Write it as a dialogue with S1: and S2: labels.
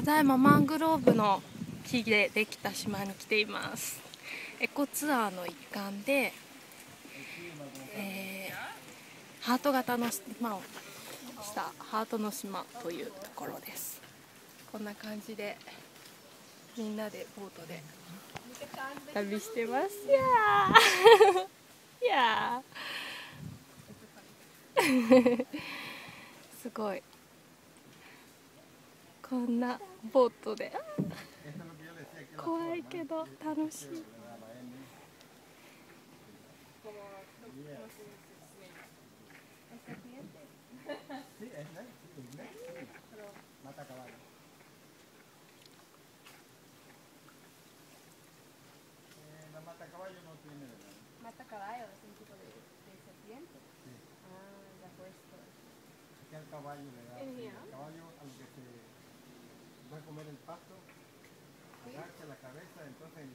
S1: ただいまマングローブの木でできた島に来ています。エコツアーの一環で、えー、ハート型の島をしたハートの島というところです。こんな感じでみんなでボートで旅してます。いやー。いやー。すごい。こんなボートで怖いけど楽しい。
S2: Yeah. Comer el pasto, agacha la cabeza, entonces